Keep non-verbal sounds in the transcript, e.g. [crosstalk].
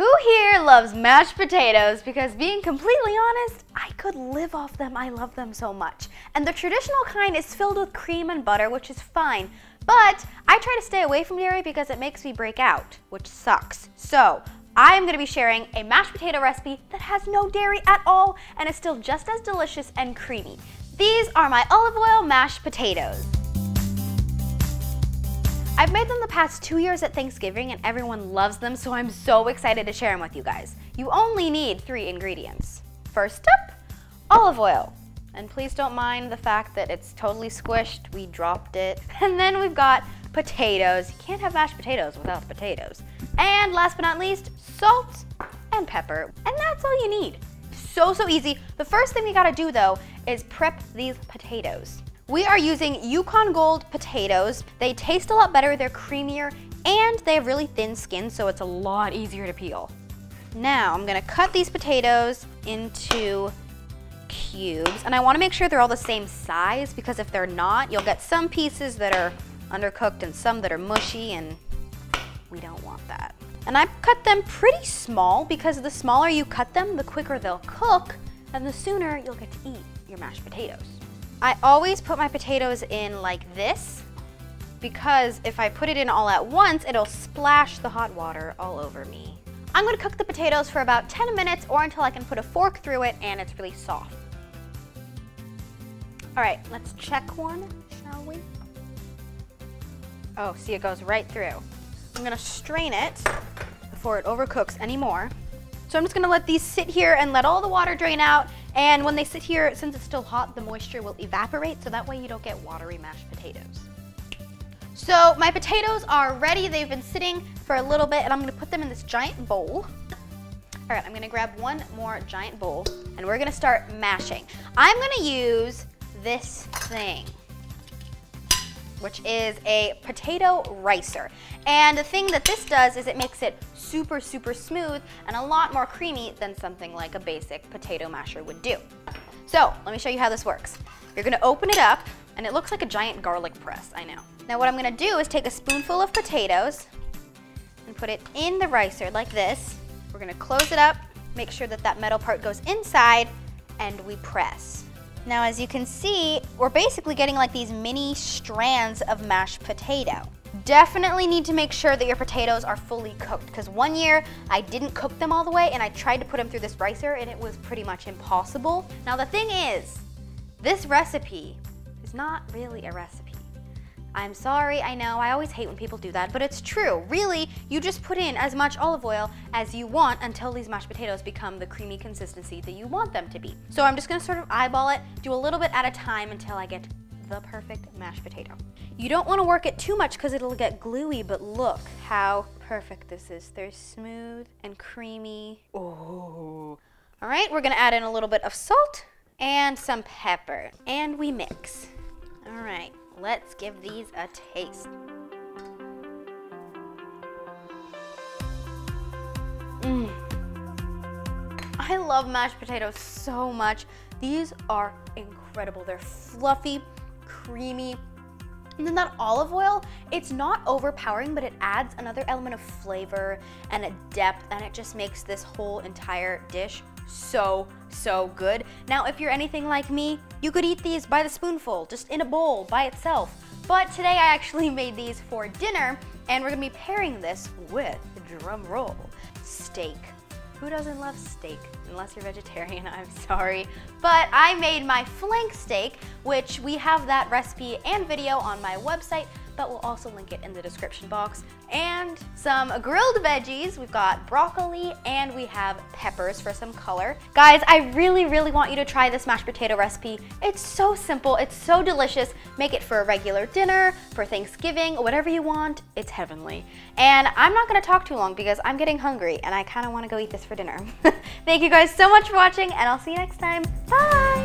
Who here loves mashed potatoes? Because being completely honest, I could live off them. I love them so much. And the traditional kind is filled with cream and butter, which is fine. But I try to stay away from dairy because it makes me break out, which sucks. So I am gonna be sharing a mashed potato recipe that has no dairy at all and is still just as delicious and creamy. These are my olive oil mashed potatoes. I've made them the past two years at Thanksgiving and everyone loves them, so I'm so excited to share them with you guys. You only need three ingredients. First up, olive oil. And please don't mind the fact that it's totally squished, we dropped it. [laughs] And then we've got potatoes. You can't have mashed potatoes without potatoes. And last but not least, salt and pepper. And that's all you need. So, so easy. The first thing we gotta do though is prep these potatoes. We are using Yukon Gold potatoes. They taste a lot better, they're creamier, and they have really thin skin, so it's a lot easier to peel. Now, I'm gonna cut these potatoes into cubes, and I wanna make sure they're all the same size, because if they're not, you'll get some pieces that are undercooked and some that are mushy, and we don't want that. And I've cut them pretty small, because the smaller you cut them, the quicker they'll cook, and the sooner you'll get to eat your mashed potatoes. I always put my potatoes in like this because if I put it in all at once, it'll splash the hot water all over me. I'm gonna cook the potatoes for about 10 minutes or until I can put a fork through it and it's really soft. All right, let's check one, shall we? Oh, see it goes right through. I'm gonna strain it before it overcooks anymore. So I'm just gonna let these sit here and let all the water drain out and when they sit here, since it's still hot, the moisture will evaporate, so that way you don't get watery mashed potatoes. So my potatoes are ready. They've been sitting for a little bit, and I'm gonna put them in this giant bowl. All right, I'm gonna grab one more giant bowl, and we're gonna start mashing. I'm gonna use this thing which is a potato ricer. And the thing that this does is it makes it super, super smooth and a lot more creamy than something like a basic potato masher would do. So let me show you how this works. You're gonna open it up and it looks like a giant garlic press, I know. Now what I'm gonna do is take a spoonful of potatoes and put it in the ricer like this. We're gonna close it up, make sure that that metal part goes inside, and we press. Now as you can see, we're basically getting like these mini strands of mashed potato. Definitely need to make sure that your potatoes are fully cooked because one year I didn't cook them all the way and I tried to put them through this ricer and it was pretty much impossible. Now the thing is, this recipe is not really a recipe. I'm sorry, I know, I always hate when people do that, but it's true. Really, you just put in as much olive oil as you want until these mashed potatoes become the creamy consistency that you want them to be. So I'm just gonna sort of eyeball it, do a little bit at a time until I get the perfect mashed potato. You don't wanna work it too much because it'll get gluey, but look how perfect this is. They're smooth and creamy. Oh. All right, we're gonna add in a little bit of salt and some pepper, and we mix. All right. Let's give these a taste. Mmm. I love mashed potatoes so much. These are incredible. They're fluffy, creamy, and then that olive oil, it's not overpowering, but it adds another element of flavor and a depth, and it just makes this whole entire dish so, so good. Now, if you're anything like me, you could eat these by the spoonful, just in a bowl by itself. But today I actually [laughs] made these for dinner, and we're gonna be pairing this with, drum roll, steak. Who doesn't love steak? Unless you're vegetarian, [laughs] I'm sorry. But I made my flank steak, which we have that recipe and video on my website, but we'll also link it in the description box. And some grilled veggies. We've got broccoli and we have peppers for some color. Guys, I really, really want you to try this mashed potato recipe. It's so simple, it's so delicious. Make it for a regular dinner, for Thanksgiving, whatever you want, it's heavenly. And I'm not gonna talk too long because I'm getting hungry and I kinda wanna go eat this for dinner. [laughs] Thank you guys so much for watching and I'll see you next time. Bye!